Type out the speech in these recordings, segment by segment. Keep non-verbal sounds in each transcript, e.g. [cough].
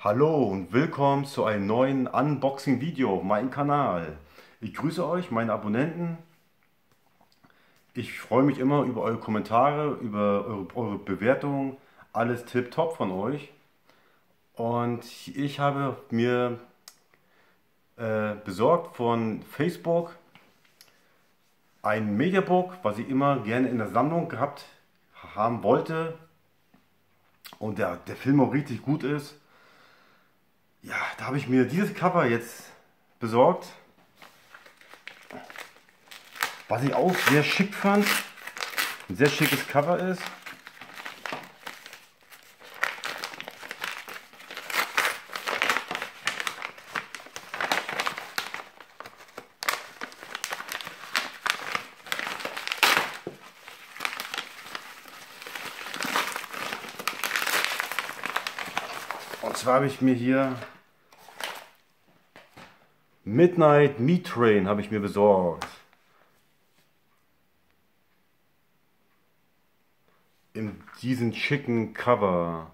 Hallo und willkommen zu einem neuen Unboxing-Video auf meinem Kanal. Ich grüße euch, meine Abonnenten. Ich freue mich immer über eure Kommentare, über eure, eure Bewertungen. Alles tipptopp von euch. Und ich habe mir äh, besorgt von Facebook ein Mediabook, was ich immer gerne in der Sammlung gehabt haben wollte. Und der, der Film auch richtig gut ist. Ja, da habe ich mir dieses Cover jetzt besorgt. Was ich auch sehr schick fand. Ein sehr schickes Cover ist. Und zwar habe ich mir hier Midnight Meat Train habe ich mir besorgt. In diesem schicken Cover.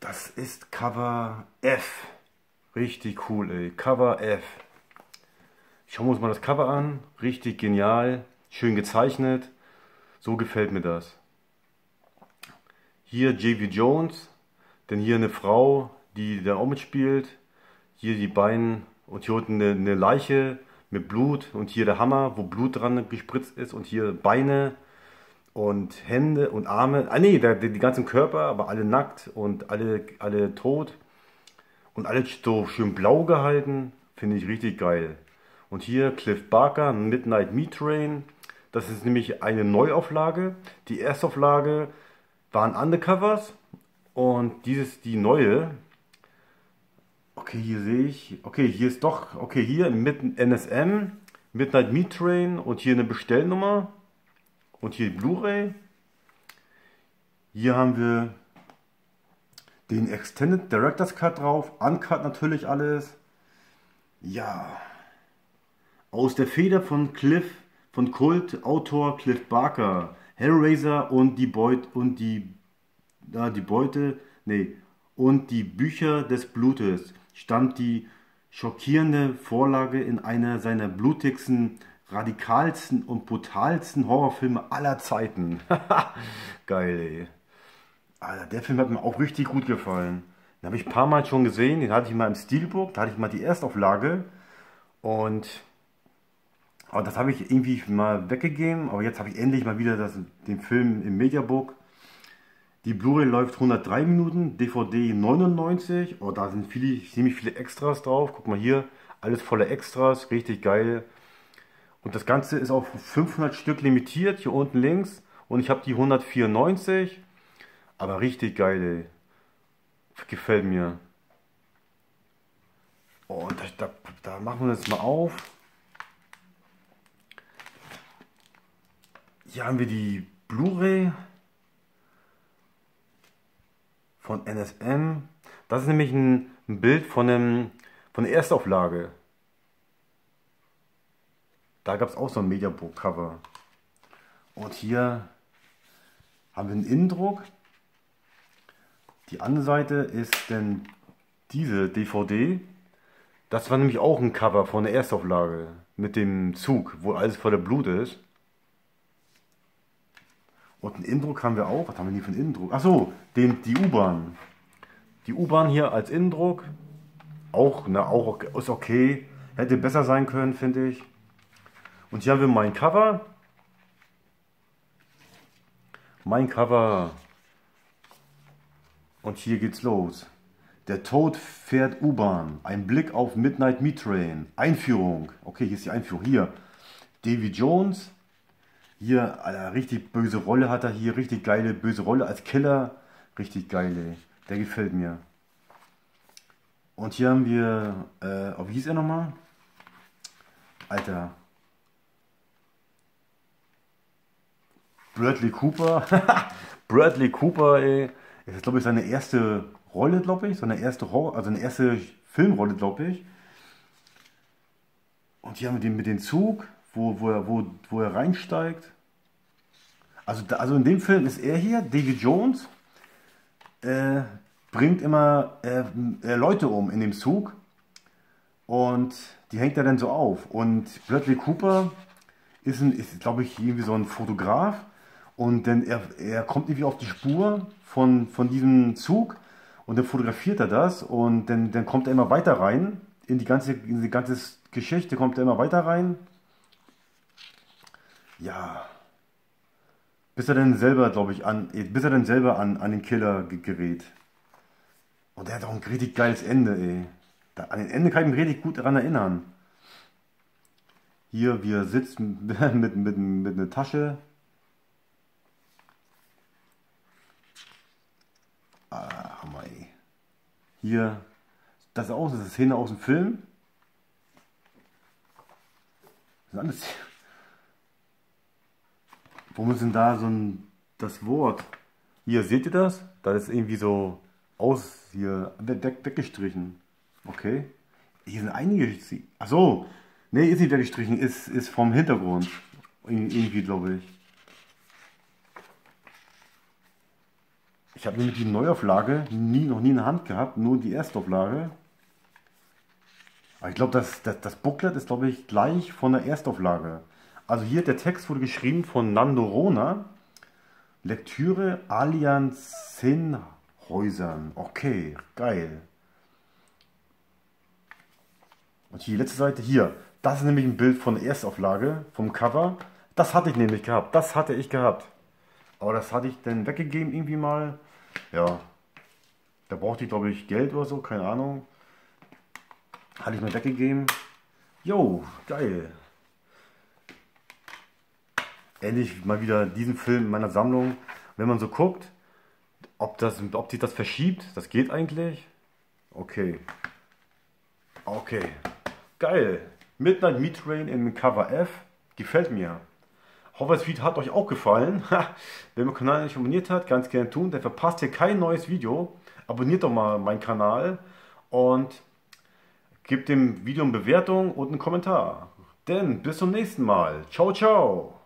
Das ist Cover F. Richtig cool, ey. Cover F. Schauen wir uns mal das Cover an. Richtig genial. Schön gezeichnet. So gefällt mir das. Hier J.V. Jones. Denn hier eine Frau, die da auch mitspielt. Hier die Beine und hier unten eine, eine Leiche mit Blut und hier der Hammer, wo Blut dran gespritzt ist und hier Beine und Hände und Arme. Ah nee, der, die ganzen Körper, aber alle nackt und alle, alle tot. Und alles so schön blau gehalten. Finde ich richtig geil. Und hier Cliff Barker, Midnight Meat Train. Das ist nämlich eine Neuauflage. Die Erstauflage waren Undercovers. Und dieses die neue. Okay, hier sehe ich. Okay, hier ist doch. Okay, hier mit NSM, Midnight Meat Train und hier eine Bestellnummer. Und hier Blu-ray. Hier haben wir den Extended Director's Cut drauf. Uncut natürlich alles. Ja. Aus der Feder von Cliff, von Kult-Autor Cliff Barker. Hellraiser und die Beut und die da die Beute, nee, und die Bücher des Blutes stammt die schockierende Vorlage in einer seiner blutigsten, radikalsten und brutalsten Horrorfilme aller Zeiten. [laughs] Geil, ey. Alter, der Film hat mir auch richtig gut gefallen. Den habe ich ein paar Mal schon gesehen, den hatte ich mal im Steelbook, da hatte ich mal die Erstauflage und aber das habe ich irgendwie mal weggegeben, aber jetzt habe ich endlich mal wieder das, den Film im Mediabook die Blu-ray läuft 103 Minuten, DVD 99. Oh, da sind viele, ziemlich viele Extras drauf. Guck mal hier, alles voller Extras, richtig geil. Und das Ganze ist auf 500 Stück limitiert, hier unten links. Und ich habe die 194. Aber richtig geil, ey. Gefällt mir. Oh, und da, da, da machen wir das mal auf. Hier haben wir die Blu-ray von NSM. Das ist nämlich ein, Bild von, einem, von der Erstauflage. Da gab es auch so ein Mediabook-Cover. Und hier haben wir einen Innendruck. Die andere Seite ist denn diese DVD. Das war nämlich auch ein Cover von der Erstauflage mit dem Zug, wo alles voller Blut ist. Und einen Innendruck haben wir auch. Was haben wir hier für einen Innendruck? Achso, die U-Bahn. Die U-Bahn hier als Innendruck. Auch, na, auch ist okay. Hätte besser sein können, finde ich. Und hier haben wir mein Cover. Mein Cover. Und hier geht's los. Der Tod fährt U-Bahn. Ein Blick auf Midnight Meat Train. Einführung. Okay, hier ist die Einführung. Hier. Davy Jones, hier, Alter, richtig böse Rolle hat er hier, richtig geile böse Rolle als Killer. Richtig geil, ey. Der gefällt mir. Und hier haben wir, äh, oh, wie hieß er nochmal? Alter. Bradley Cooper. [laughs] Bradley Cooper, ey. Das ist, glaube ich, seine erste Rolle, glaube ich. Seine erste, Horror, also eine erste Filmrolle, glaube ich. Und hier haben wir den mit dem Zug wo, wo, er, wo, wo er reinsteigt. Also, also in dem Film ist er hier, David Jones. Äh, bringt immer äh, äh, Leute um in dem Zug und die hängt er dann so auf. Und Bradley Cooper ist, ist glaube ich, irgendwie so ein Fotograf und dann er, er kommt irgendwie auf die Spur von, von diesem Zug und dann fotografiert er das und dann, dann kommt er immer weiter rein in die ganze, in die ganze Geschichte, kommt er immer weiter rein. Ja, bis er dann selber, glaube ich, an, bis er dann selber an, an den Killer gerät. Und der hat auch ein richtig geiles Ende, ey. Da, an den Ende kann ich mich richtig gut daran erinnern. Hier, wir sitzen [laughs] mit, mit, mit einer Tasche. Ah, Hammer, ey. Hier, das ist auch eine Szene aus dem Film. Das ist alles. Warum ist denn da so ein das Wort? Hier, seht ihr das? Da ist irgendwie so aus hier weg, weggestrichen. Okay. Hier sind einige. Achso. Ne, ist nicht weggestrichen, ist, ist vom Hintergrund. Irgendwie, glaube ich. Ich habe nämlich die Neuauflage nie, noch nie in der Hand gehabt, nur die Erstauflage. Aber ich glaube, das, das, das Booklet ist, glaube ich, gleich von der Erstauflage. Also hier, der Text wurde geschrieben von Nando Rona. Lektüre Allianz Häusern. Okay, geil. Und hier, letzte Seite, hier. Das ist nämlich ein Bild von der Erstauflage, vom Cover. Das hatte ich nämlich gehabt. Das hatte ich gehabt. Aber das hatte ich dann weggegeben irgendwie mal. Ja. Da brauchte ich, glaube ich, Geld oder so, keine Ahnung. Hatte ich mal weggegeben. Jo, geil. Endlich mal wieder diesen Film in meiner Sammlung. Wenn man so guckt, ob, das, ob sich das verschiebt, das geht eigentlich. Okay. Okay. Geil. Midnight Meat Train in Cover F. Gefällt mir. Hoffe, das Video hat euch auch gefallen. [laughs] Wer meinen Kanal nicht abonniert hat, ganz gerne tun. Der verpasst hier kein neues Video. Abonniert doch mal meinen Kanal und gebt dem Video eine Bewertung und einen Kommentar. Denn bis zum nächsten Mal. Ciao, ciao.